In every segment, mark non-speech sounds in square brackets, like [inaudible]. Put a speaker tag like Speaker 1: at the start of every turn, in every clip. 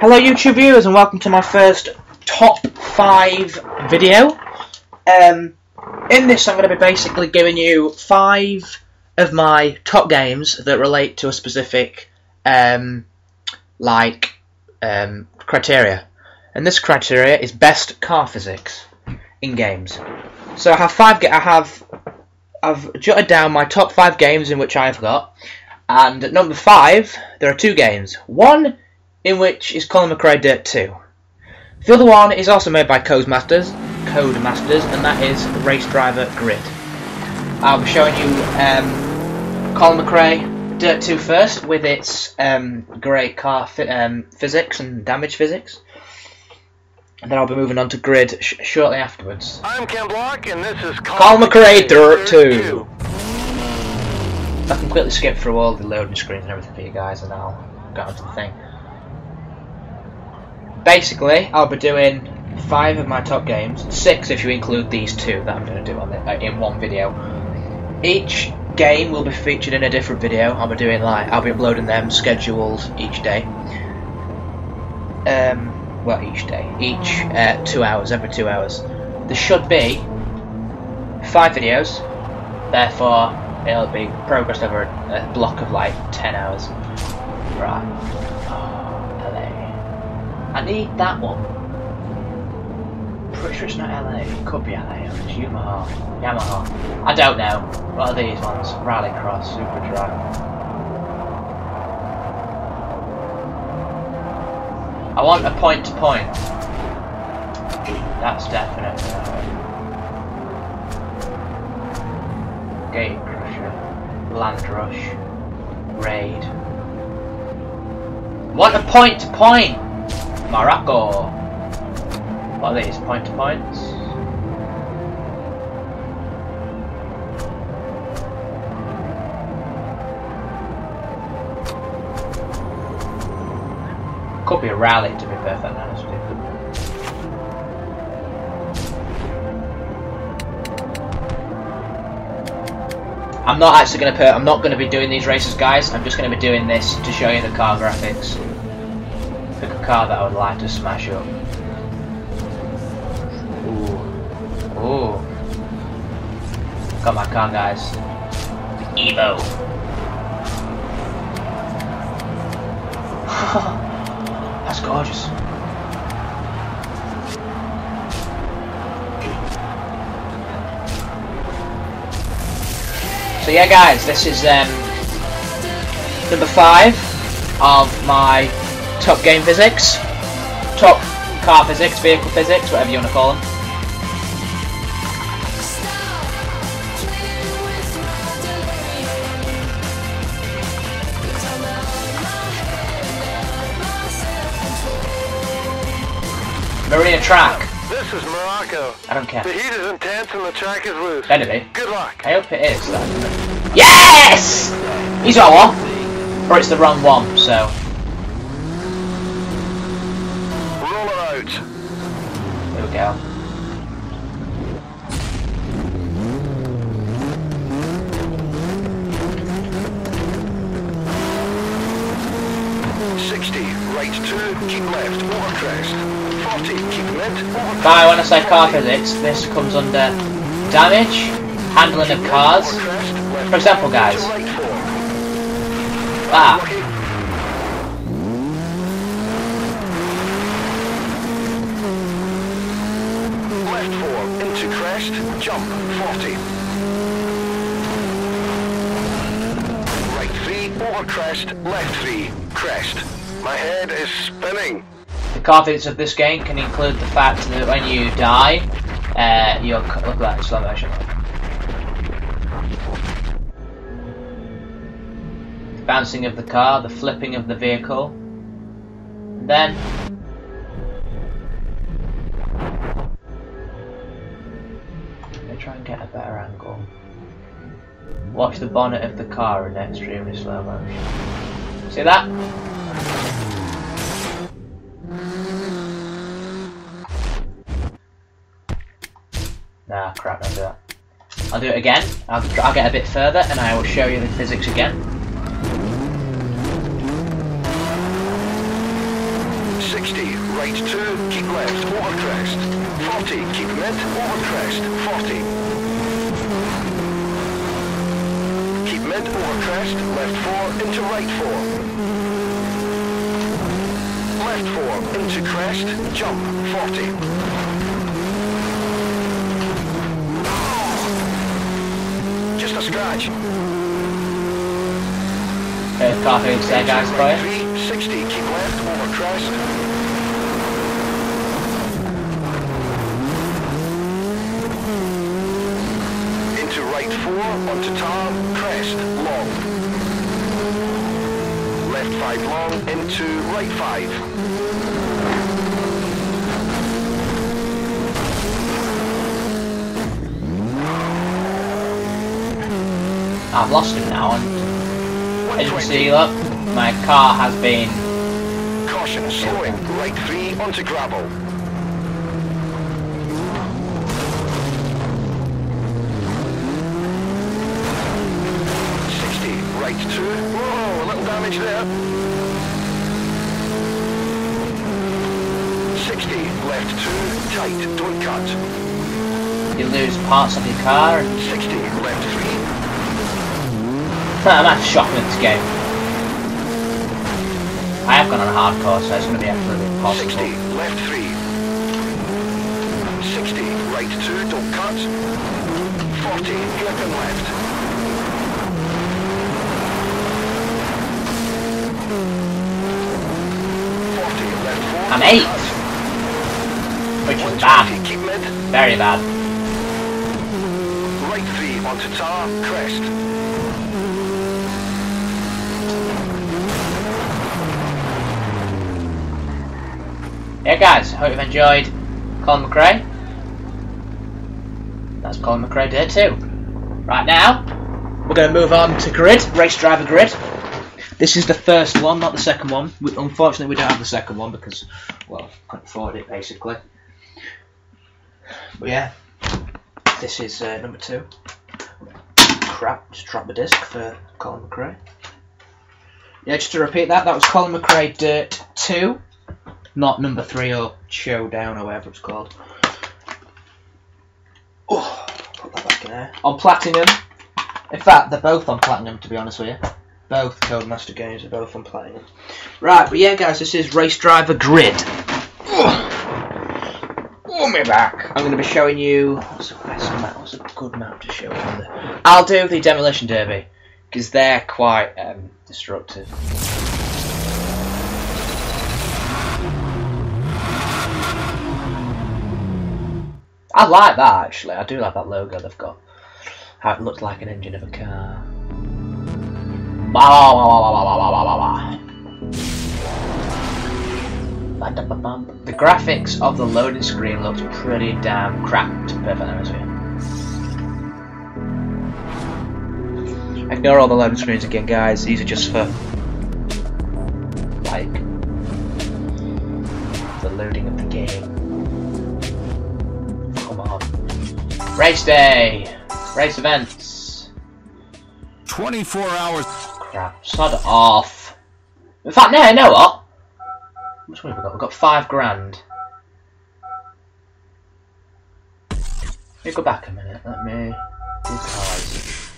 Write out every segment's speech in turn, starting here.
Speaker 1: Hello YouTube viewers and welcome to my first top 5 video. Um, in this I'm going to be basically giving you 5 of my top games that relate to a specific um, like um, criteria. And this criteria is best car physics in games. So I have 5 I have I've jotted down my top 5 games in which I've got and at number 5 there are two games. One in which is Colin McRae Dirt 2. The other one is also made by Codemasters, Codemasters, and that is Race Driver Grid. I'll be showing you um, Colin McRae Dirt 2 first, with its um, great car um, physics and damage physics. And then I'll be moving on to Grid sh shortly afterwards.
Speaker 2: I'm Ken Block, and this is
Speaker 1: Colin McRae Dirt 2. I can quickly skip through all the loading screens and everything for you guys, and I'll go on to the thing basically, I'll be doing five of my top games, six if you include these two that I'm going to do on the, uh, in one video. Each game will be featured in a different video. I'll be doing like I'll be uploading them scheduled each day. Um, well, each day, each uh, two hours, every two hours. There should be five videos. Therefore, it'll be progressed over a, a block of like ten hours. Right. I need that one. Pretty sure it's not LA. It could be LA. It's Yamaha. Yamaha. I don't know. What are these ones? Rallycross, Super Drag. I want a point to point. That's definitely Gate Crasher, Land Rush, Raid. Want a point to point! Morocco. What are these? Point to points? Could be a rally to be perfectly honest with you. I'm not actually going to I'm not going to be doing these races guys, I'm just going to be doing this to show you the car graphics car that I would like to smash up. Ooh. Ooh. Got my car, guys. The Evo. [laughs] That's gorgeous. So yeah guys, this is um, number five of my top game physics, top car physics, vehicle physics, whatever you want to call them. Maria track.
Speaker 2: This is Morocco.
Speaker 1: I don't care.
Speaker 2: The heat is intense and the track is loose.
Speaker 1: Be.
Speaker 2: Good luck.
Speaker 1: I hope it is. Yes! He's got one. Or it's the wrong one, so. We.
Speaker 2: Sixty, right two, keep left. Forty, keep
Speaker 1: By when I say car physics, this comes under damage, handling of cars. For example, guys. Ah,
Speaker 2: crest, jump, 40. Right 3, over crest, left 3, crest. My head is spinning.
Speaker 1: The confidence of this game can include the fact that when you die, uh, you'll look at that slow motion. Bouncing of the car, the flipping of the vehicle, and then try and get a better angle. Watch the bonnet of the car in extremely slow motion. See that? Nah, crap, don't do that. I'll do it again. I'll, I'll get a bit further and I will show you the physics again.
Speaker 2: 60, right 2, keep left, over crest. 40, keep mid, over crest, 40. Keep mid, over crest, left 4, into right 4. Left 4, into crest, jump, 40. Just a scratch.
Speaker 1: Car who's there, guys,
Speaker 2: Right
Speaker 1: you.
Speaker 2: 3, 60, keep left, over crest. Into right 4, onto tar, crest, long. Left 5 long, into right 5.
Speaker 1: I've lost him now, and as you can see, look, my car has been
Speaker 2: Caution, slowing, right 3, onto gravel. Two. Whoa, a little damage there. Sixty, left two, tight, don't cut.
Speaker 1: you lose parts of your car,
Speaker 2: Sixty, left three.
Speaker 1: Actually shocking at this game. I have gone on a hardcore, so it's going to be absolutely impossible.
Speaker 2: Sixty, left three. Sixty, right two, don't cut. Forty, flip and left. Forty, left four.
Speaker 1: I'm eight. which is bad,
Speaker 2: 120, keep mid.
Speaker 1: very bad.
Speaker 2: Right three onto tar, crest.
Speaker 1: Yeah, guys, hope you've enjoyed Colin McRae. That's Colin McRae Day 2. Right now, we're going to move on to Grid, Race Driver Grid. This is the first one, not the second one. We, unfortunately, we don't have the second one because, well, couldn't afford it basically. But yeah, this is uh, number two. Crap, just dropped the disc for Colin McRae. Yeah, just to repeat that, that was Colin McRae Dirt 2 not number three or showdown or whatever it's called. Oh, put that back in there. On platinum. In fact, they're both on platinum. To be honest with you, both Codemaster games are both on playing. Right, but yeah, guys, this is Race Driver Grid. Oh, me back. I'm going to be showing you what's the best map, what's a good map to show you. I'll do the Demolition Derby because they're quite um, destructive. I like that actually. I do like that logo they've got. How it looks like an engine of a car. The graphics of the loading screen looks pretty damn crap to be perfectly. Ignore all the loading screens again guys, these are just for like the loading of the game. Come on. Race day! Race events!
Speaker 3: 24 hours.
Speaker 1: Crap, sod off. In fact, no, you know what? How much money have we got? We've got five grand. Let me go back a minute. Let me do cars.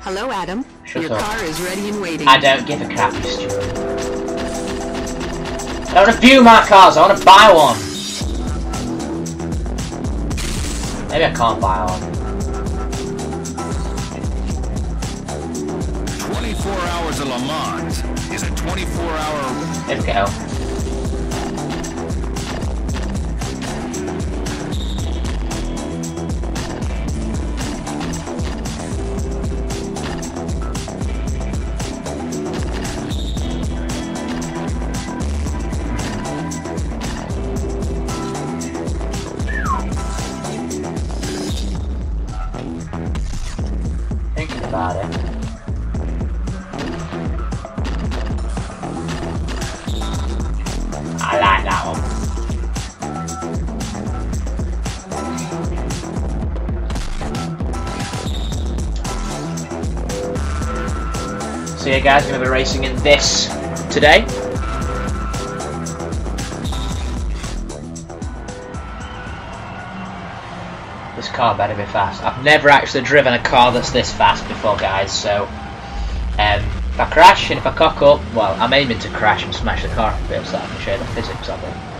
Speaker 4: Hello, Adam.
Speaker 1: Shut
Speaker 4: Your
Speaker 1: up.
Speaker 4: car is ready and waiting.
Speaker 1: I don't give a crap, stupid. I don't want to view my cars, I want to buy one. Maybe I can't buy one.
Speaker 3: 24 hours of Le Mans is a 24 hour.
Speaker 1: There we go. Thinking about it. guys, we're going to be racing in this today. This car better be fast. I've never actually driven a car that's this fast before, guys, so... Um, if I crash and if I cock up, well, I'm aiming to crash and smash the car. A bit upset. I can show you the physics of it.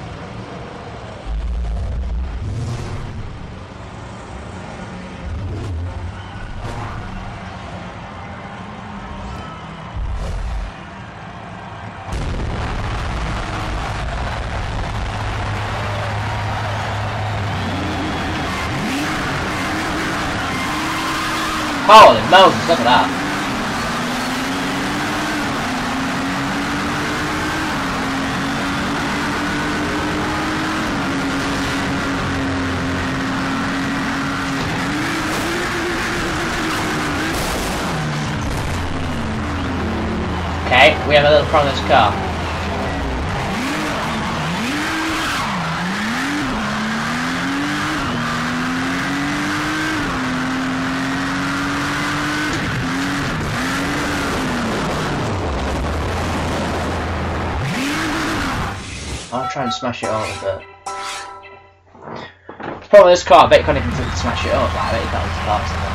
Speaker 1: Holy Moses, look at that. Okay, we have a little problem with this car. Try and smash it all a. Problem with this car, I bet you can't even smash it up, I bet you can't even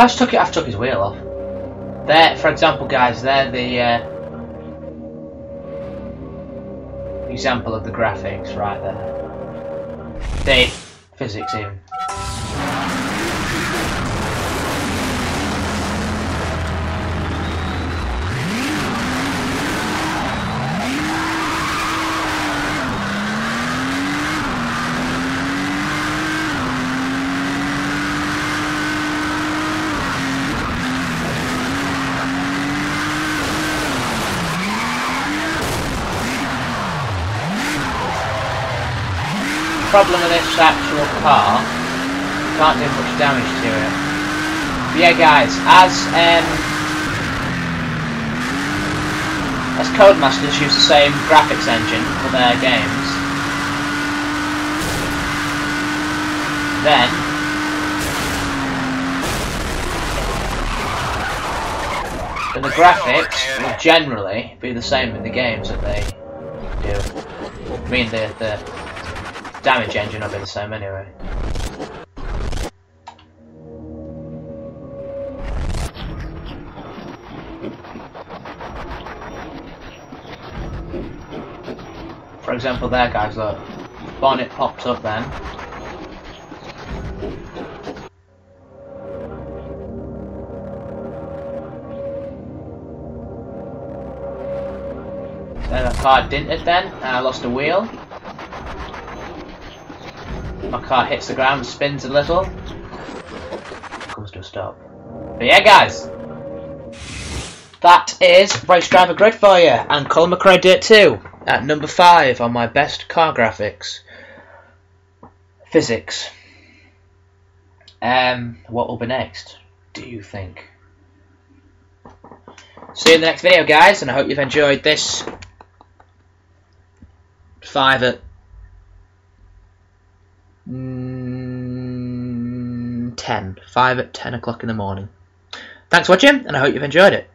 Speaker 1: If I just took it, I've took his wheel off. There, for example, guys, they're the uh, example of the graphics right there. They physics even. Problem with this actual car, can't do much damage to it. But yeah, guys, as um, as Codemasters use the same graphics engine for their games, then then the graphics will generally be the same in the games that they do. I mean, the the damage engine will be the same anyway. For example there guys, look. Bonnet popped up then. Then the car dented then, and I lost a wheel. My car hits the ground, spins a little, comes to a stop. But yeah, guys, that is Race Driver Grid for you, and Colin McRae Dirt 2 at number 5 on my best car graphics. Physics. Um, what will be next? Do you think? See you in the next video, guys, and I hope you've enjoyed this 5 at Mm, 10. 5 at 10 o'clock in the morning. Thanks for watching, and I hope you've enjoyed it.